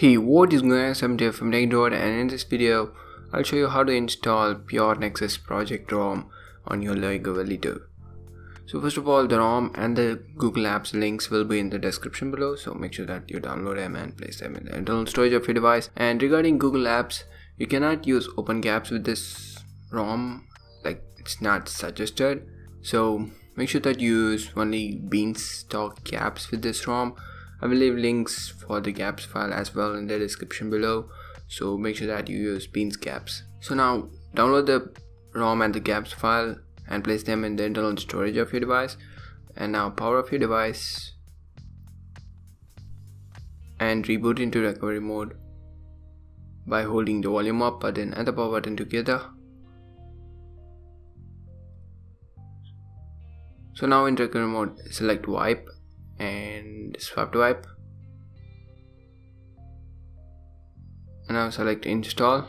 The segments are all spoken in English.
Hey, what is going on? I'm Dave from TechDot and in this video, I'll show you how to install Pure Nexus Project ROM on your Lego 2. So first of all, the ROM and the Google Apps links will be in the description below, so make sure that you download them and place them in the internal storage of your device. And regarding Google Apps, you cannot use OpenGApps with this ROM, like it's not suggested. So make sure that you use only Beans GApps with this ROM I will leave links for the GApps file as well in the description below. So make sure that you use Beans GApps. So now download the ROM and the GApps file and place them in the internal storage of your device. And now power off your device and reboot into recovery mode by holding the volume up button and the power button together. So now in recovery mode select wipe and swap to wipe. And now select install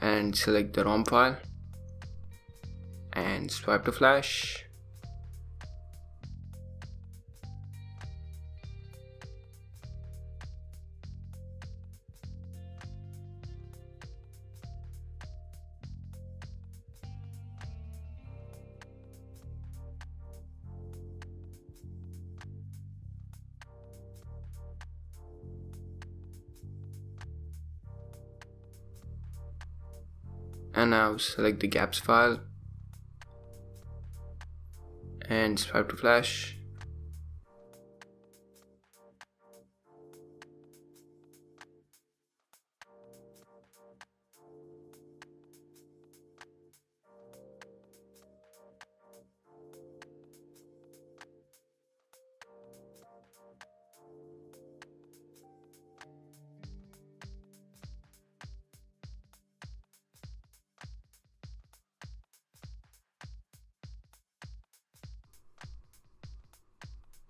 and select the ROM file and swipe to flash and now select the GApps file. And swipe to flash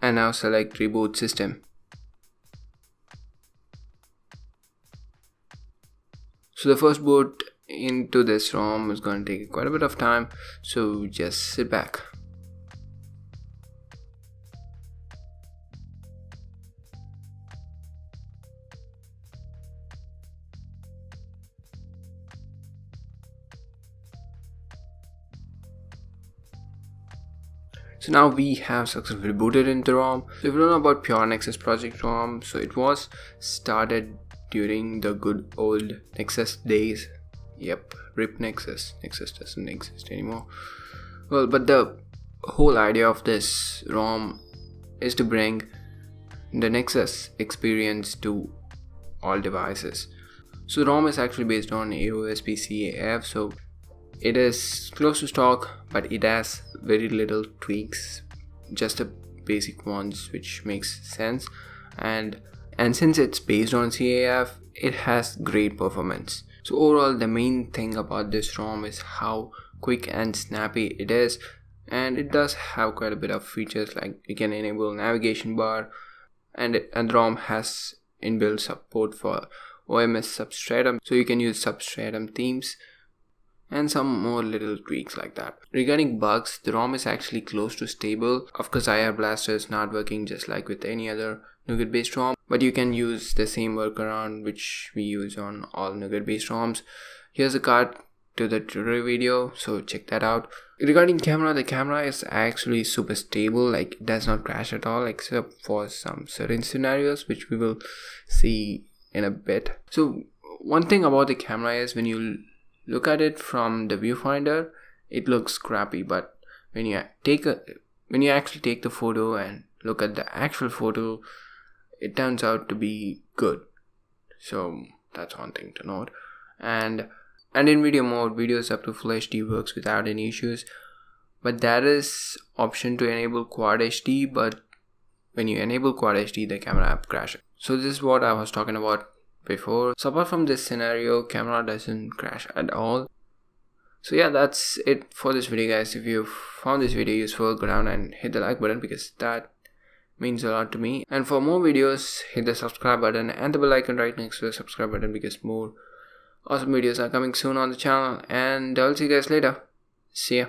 and now select reboot system. So the first boot into this ROM is going to take quite a bit of time so just sit back. So now we have successfully booted into ROM. So if you don't know about Pure Nexus Project ROM, so it was started during the good old Nexus days. Yep, RIP Nexus. Nexus doesn't exist anymore. Well, but the whole idea of this ROM is to bring the Nexus experience to all devices. So ROM is actually based on AOSP CAF, so it is close to stock but it has very little tweaks just the basic ones which makes sense. And and since it's based on CAF it has great performance. So overall the main thing about this ROM is how quick and snappy it is. And it does have quite a bit of features like you can enable navigation bar and, and ROM has inbuilt support for OMS Substratum. So you can use Substratum themes and some more little tweaks like that. Regarding bugs, the ROM is actually close to stable. Of course, IR Blaster is not working just like with any other Nougat based ROM, but you can use the same workaround which we use on all Nougat based ROMs. Here's a card to the tutorial video, so check that out. Regarding camera, the camera is actually super stable, like it does not crash at all except for some certain scenarios which we will see in a bit. So one thing about the camera is when you look at it from the viewfinder. It looks crappy but when you take a when you actually take the photo and look at the actual photo it turns out to be good. So that's one thing to note. And and in video mode videos up to full hd works without any issues. But there is option to enable quad hd but when you enable quad hd the camera app crashes. So this is what i was talking about before. So apart from this scenario camera doesn't crash at all. So yeah that's it for this video guys. If you found this video useful go down and hit the like button because that means a lot to me. And for more videos hit the subscribe button and the bell icon right next to the subscribe button because more awesome videos are coming soon on the channel. And i'll see you guys later. See ya